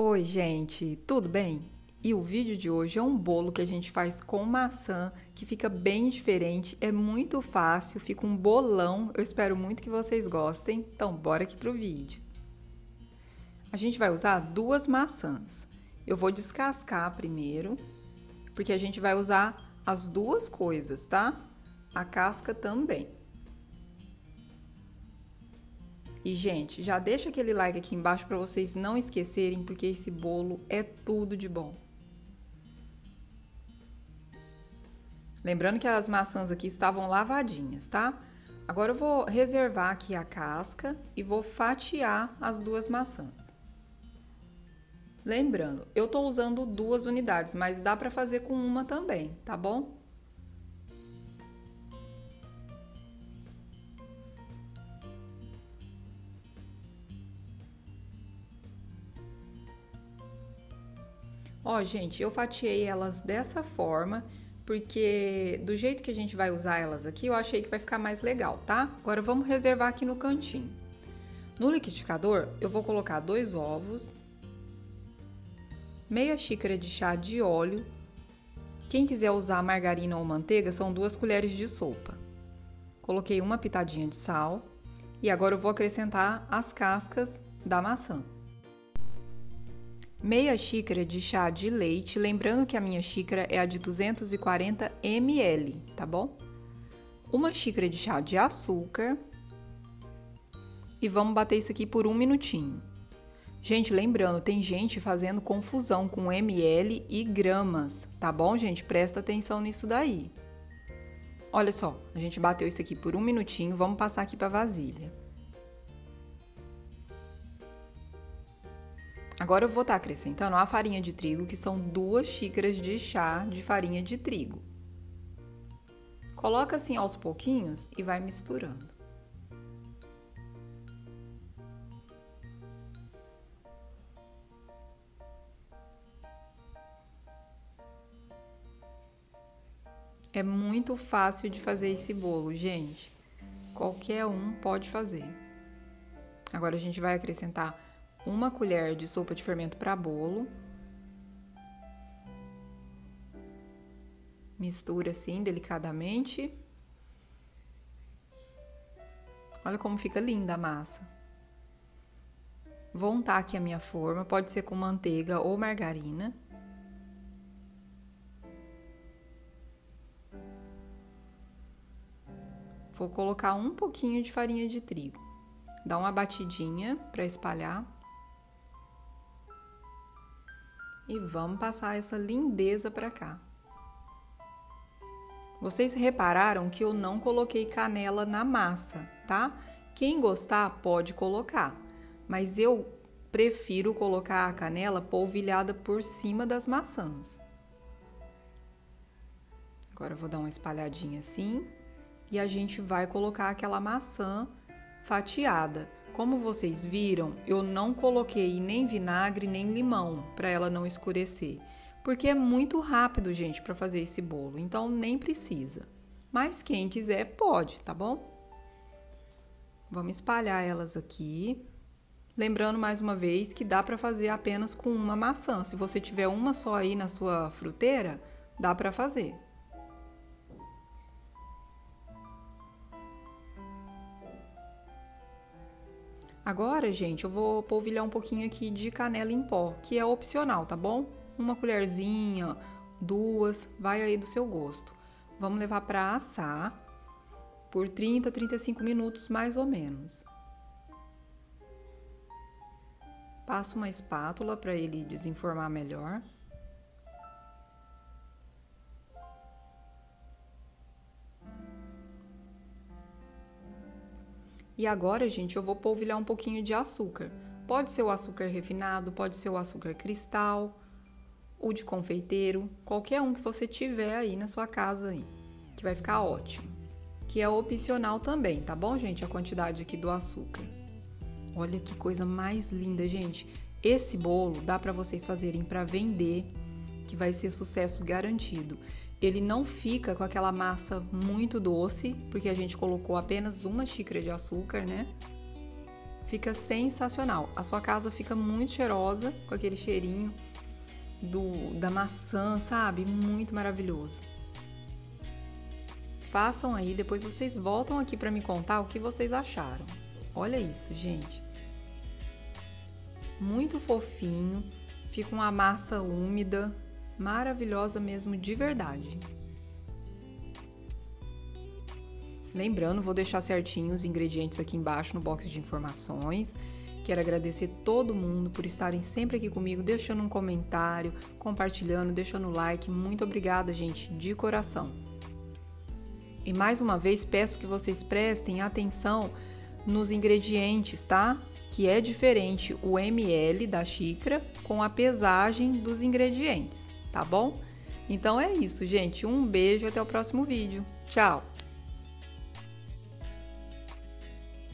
Oi, gente, tudo bem? E o vídeo de hoje é um bolo que a gente faz com maçã, que fica bem diferente, é muito fácil, fica um bolão. Eu espero muito que vocês gostem. Então, bora aqui pro vídeo. A gente vai usar duas maçãs. Eu vou descascar primeiro, porque a gente vai usar as duas coisas, tá? A casca também. E, gente, já deixa aquele like aqui embaixo para vocês não esquecerem, porque esse bolo é tudo de bom. Lembrando que as maçãs aqui estavam lavadinhas, tá? Agora eu vou reservar aqui a casca e vou fatiar as duas maçãs. Lembrando, eu tô usando duas unidades, mas dá para fazer com uma também, tá bom? Ó, gente, eu fatiei elas dessa forma, porque do jeito que a gente vai usar elas aqui, eu achei que vai ficar mais legal, tá? Agora vamos reservar aqui no cantinho. No liquidificador, eu vou colocar dois ovos, meia xícara de chá de óleo. Quem quiser usar margarina ou manteiga, são duas colheres de sopa. Coloquei uma pitadinha de sal e agora eu vou acrescentar as cascas da maçã meia xícara de chá de leite, lembrando que a minha xícara é a de 240 ml, tá bom? Uma xícara de chá de açúcar e vamos bater isso aqui por um minutinho. Gente, lembrando, tem gente fazendo confusão com ml e gramas, tá bom, gente? Presta atenção nisso daí. Olha só, a gente bateu isso aqui por um minutinho, vamos passar aqui para vasilha. Agora eu vou estar tá acrescentando a farinha de trigo, que são duas xícaras de chá de farinha de trigo. Coloca assim aos pouquinhos e vai misturando. É muito fácil de fazer esse bolo, gente. Qualquer um pode fazer. Agora a gente vai acrescentar uma colher de sopa de fermento para bolo. Mistura assim delicadamente. Olha como fica linda a massa. Vou untar aqui a minha forma, pode ser com manteiga ou margarina. Vou colocar um pouquinho de farinha de trigo. Dá uma batidinha para espalhar. E vamos passar essa lindeza para cá. Vocês repararam que eu não coloquei canela na massa, tá? Quem gostar pode colocar, mas eu prefiro colocar a canela polvilhada por cima das maçãs. Agora eu vou dar uma espalhadinha assim e a gente vai colocar aquela maçã fatiada. Como vocês viram, eu não coloquei nem vinagre nem limão para ela não escurecer, porque é muito rápido, gente, para fazer esse bolo, então nem precisa. Mas quem quiser pode, tá bom? Vamos espalhar elas aqui. Lembrando mais uma vez que dá para fazer apenas com uma maçã. Se você tiver uma só aí na sua fruteira, dá para fazer. Agora, gente, eu vou polvilhar um pouquinho aqui de canela em pó, que é opcional, tá bom? Uma colherzinha, duas, vai aí do seu gosto. Vamos levar para assar por 30, 35 minutos mais ou menos. Passo uma espátula para ele desenformar melhor. E agora, gente, eu vou polvilhar um pouquinho de açúcar. Pode ser o açúcar refinado, pode ser o açúcar cristal, o de confeiteiro, qualquer um que você tiver aí na sua casa aí, que vai ficar ótimo. Que é opcional também, tá bom, gente? A quantidade aqui do açúcar. Olha que coisa mais linda, gente. Esse bolo dá para vocês fazerem para vender, que vai ser sucesso garantido ele não fica com aquela massa muito doce, porque a gente colocou apenas uma xícara de açúcar, né? fica sensacional. A sua casa fica muito cheirosa com aquele cheirinho do, da maçã, sabe? Muito maravilhoso. Façam aí, depois vocês voltam aqui para me contar o que vocês acharam. Olha isso, gente. Muito fofinho, fica uma massa úmida, maravilhosa mesmo de verdade. Lembrando, vou deixar certinho os ingredientes aqui embaixo no box de informações. Quero agradecer todo mundo por estarem sempre aqui comigo, deixando um comentário, compartilhando, deixando like. Muito obrigada, gente, de coração. E mais uma vez peço que vocês prestem atenção nos ingredientes, tá? Que é diferente o ml da xícara com a pesagem dos ingredientes, tá bom? Então é isso, gente. Um beijo até o próximo vídeo. Tchau!